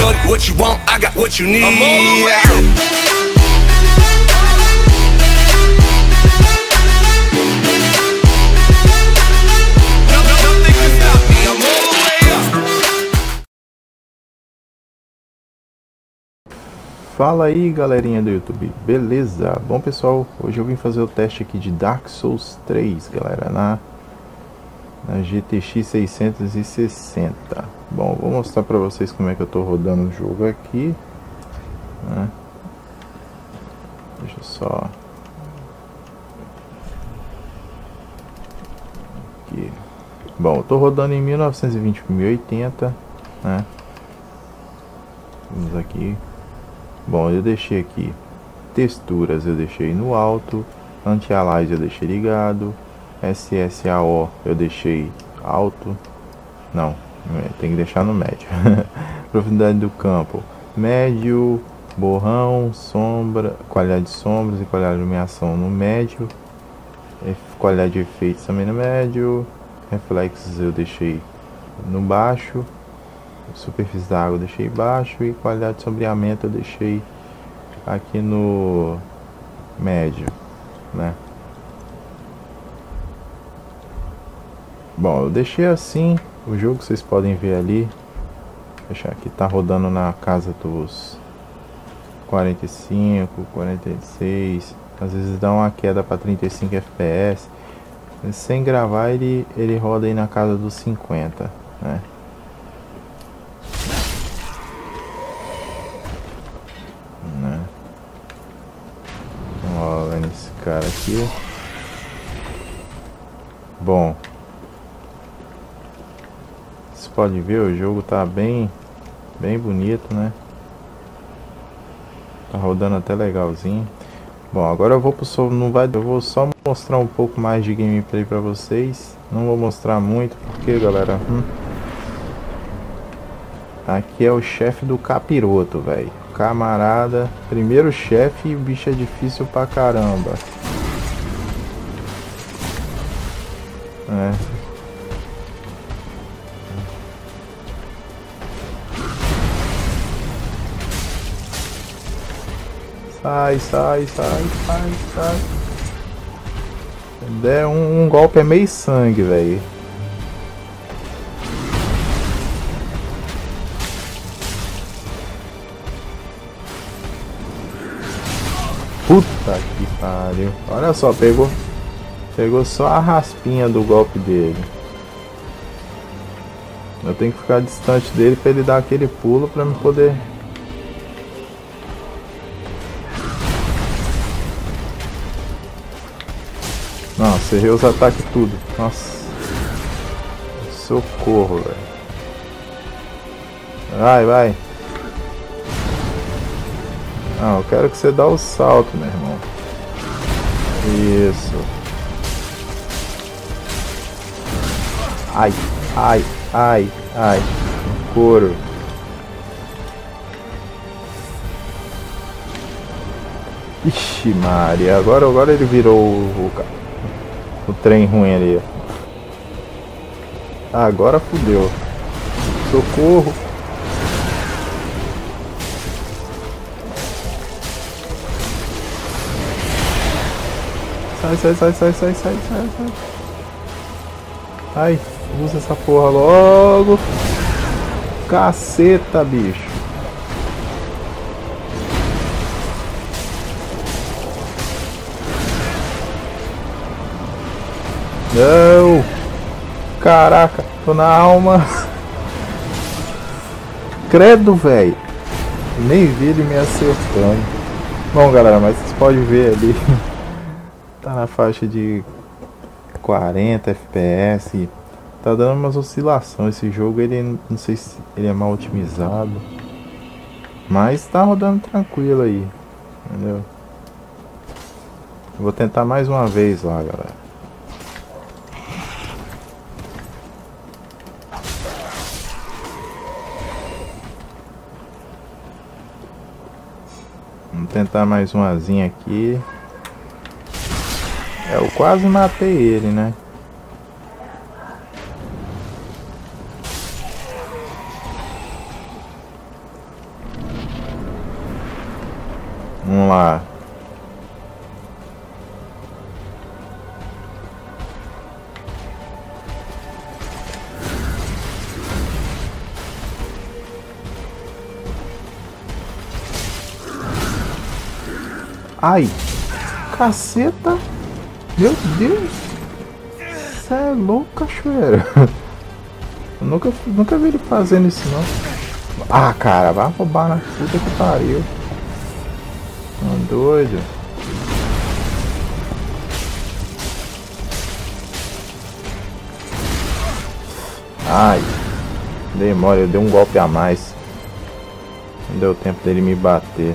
Shorty, what you want? I got what you need. I'm on the way. Nothing can stop me. I'm on the way up. Fala aí galerinha do YouTube, beleza? Bom pessoal, hoje eu vim fazer o teste aqui de Dark Souls 3, galera, na, na GTX 660 Bom, vou mostrar pra vocês como é que eu tô rodando o jogo aqui né? Deixa eu só aqui. Bom, eu tô rodando em 1920 por 1080 né? Vamos aqui Bom, eu deixei aqui texturas, eu deixei no alto, anti-alias eu deixei ligado, SSAO eu deixei alto, não, é, tem que deixar no médio. Profundidade do campo, médio, borrão, sombra, qualidade de sombras e qualidade de iluminação no médio, qualidade de efeitos também no médio, reflexos eu deixei no baixo, superfície da água eu deixei baixo. E qualidade de sombreamento eu deixei aqui no médio, né? Bom, eu deixei assim o jogo, vocês podem ver ali. Deixar aqui, tá rodando na casa dos 45, 46, às vezes dá uma queda para 35 FPS. Sem gravar ele, ele roda aí na casa dos 50, né? né? Lá nesse cara aqui. Bom, pode ver o jogo tá bem, bem bonito, né? Tá rodando até legalzinho. Bom, agora eu vou pro som, não vai, eu vou só mostrar um pouco mais de gameplay pra vocês. Não vou mostrar muito porque, galera, hum, Aqui é o chefe do capiroto, velho. Camarada, primeiro chefe e o bicho é difícil pra caramba. É. Sai, sai, sai, sai, sai. Der um, um golpe é meio sangue, velho. Puta que pariu. Olha só, pegou. Pegou só a raspinha do golpe dele. Eu tenho que ficar distante dele pra ele dar aquele pulo pra me poder. Nossa, errei os ataques tudo. Nossa. Socorro, velho. Vai, vai. Não, eu quero que você dá o salto, meu irmão. Isso. Ai, ai, ai, ai. Couro. Ixi, Maria. Agora, agora ele virou o, o, ca- o trem ruim ali. Agora fudeu. Socorro. Sai, sai, sai, sai, sai, sai, sai, sai. Ai, usa essa porra logo. Caceta, bicho. Não. Caraca, tô na alma. Credo, velho. Nem vi ele me acertando. Bom, galera, mas vocês podem ver ali. tá na faixa de 40 FPS. Tá dando umas oscilações. Esse jogo ele não sei se ele é mal otimizado. Mas tá rodando tranquilo aí. Entendeu? Vou tentar mais uma vez lá, galera. Tentar mais uma aqui. É, eu quase matei ele, né? Vamos lá. Ai, caceta. Meu Deus. Você é louco, cachoeira. Eu nunca, nunca vi ele fazendo isso, não. Ah, cara, vai roubar na puta que pariu. Tá doido. Ai, demora, eu dei um golpe a mais. Não deu tempo dele me bater.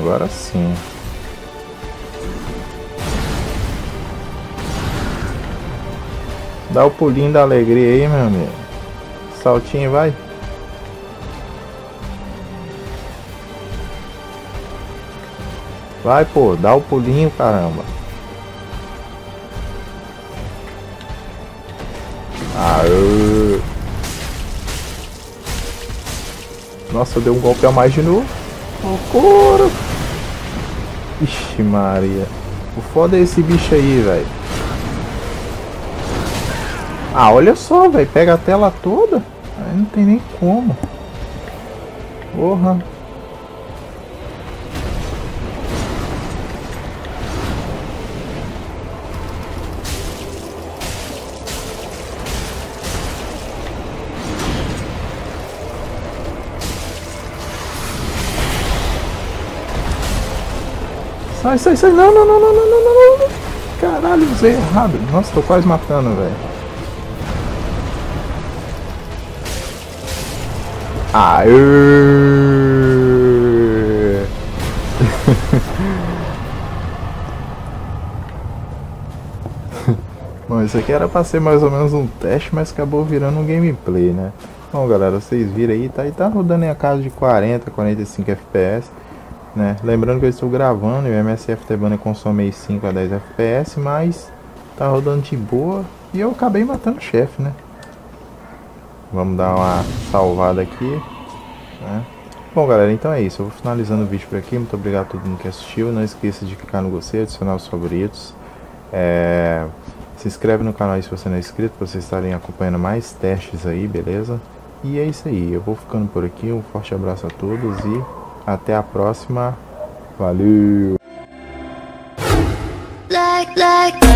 Agora sim. Dá o pulinho da alegria aí, meu amigo. Saltinho, vai. Vai, pô, dá o pulinho, caramba. Aê. Nossa, deu um golpe a mais de novo. Socorro. Ixi, Maria. O foda é esse bicho aí, velho. Ah, olha só, velho. Pega a tela toda. Aí não tem nem como. Porra. Sai, sai, sai. Não, não, não, não, não, não, não, não. Caralho, usei errado. Nossa, tô quase matando, velho. Aê! Bom, isso aqui era pra ser mais ou menos um teste, mas acabou virando um gameplay, né? Bom, galera, vocês viram aí, tá, aí tá rodando em a casa de 40, 45 FPS, né? Lembrando que eu estou gravando e o MSF Tebana consome 5 a 10 FPS, mas tá rodando de boa e eu acabei matando o chefe, né? Vamos dar uma salvada aqui. Né? Bom, galera, então é isso. Eu vou finalizando o vídeo por aqui. Muito obrigado a todo mundo que assistiu. Não esqueça de clicar no gostei, adicionar os favoritos. É... Se inscreve no canal aí se você não é inscrito, para vocês estarem acompanhando mais testes aí, beleza? E é isso aí. Eu vou ficando por aqui. Um forte abraço a todos e até a próxima. Valeu! like like